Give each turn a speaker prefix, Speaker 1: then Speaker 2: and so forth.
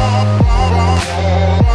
Speaker 1: Oh, oh, oh, oh,